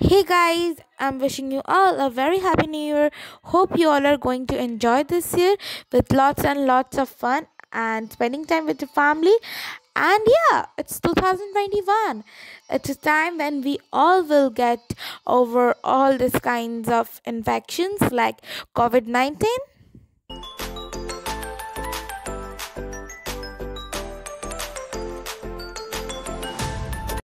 Hey guys, I'm wishing you all a very happy new year. Hope you all are going to enjoy this year with lots and lots of fun and spending time with your family. And yeah, it's 2021. It's a time when we all will get over all these kinds of infections like COVID 19